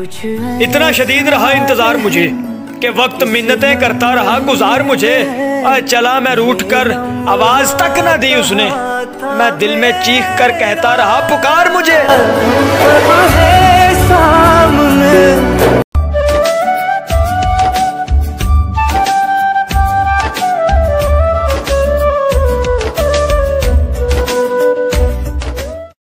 इतना शदीद रहा इंतज़ार मुझे कि वक्त मिन्नतें करता रहा, गुजार मुझे। और चला मैं रूठ कर, आवाज़ तक न दी उसने। मैं दिल में चीख कर कहता रहा, पुकार मुझे।